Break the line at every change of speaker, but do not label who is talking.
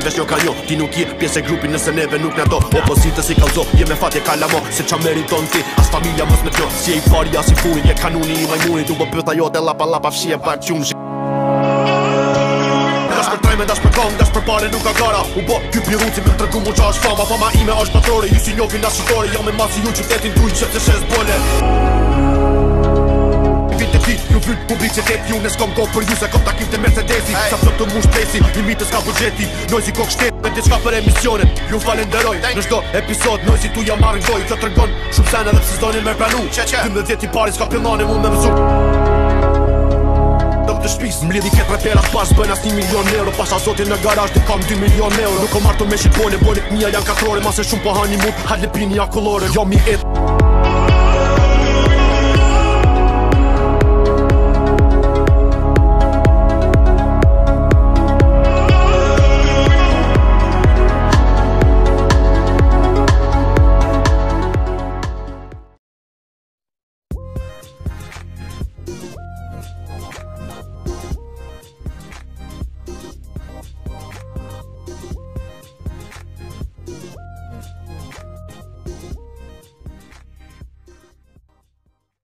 çfarë vesh jo ka ti nuk je pjesë e grupit nëse neve nuk na do opozita si kalzo, je me fat e kalamo se qa meriton ti as familja mos me tjo si e fori as i furi je kanuni i majmurit u bë pyta jo te lapa lapa fshi e pa çum Dash për kong, dash për pare nuk ka gara U bo, kjup i rruci, në tërgum u qa është fama Fama ime është patrore, ju si njofi nashitore Jo me masi ju qytetin, duj tuj që të shes bolet Ju fyt publicitet, ju në s'kom kohë për ju se kom takim të Mercedesi Sa plëp të mund shtesi, limitë s'ka budgeti Nojzi kok shtetë, me diçka për emisionet Ju falenderoj, në shdo episod, nojzi tu jam marrë gdoj Që të rëgon, shumë sen edhe pëse zdojnë me pranu Këm dhe djeti pari s'ka pilnani mund me mëzup Mlidhi ketë repera pas, bëjnë as një milion euro Pas a në garaj të kam 2 milion euro Nuk o martu me shqipone, bolit mija janë katrore Mase shumë pëha po një mund, hajt lepini Jo mi etë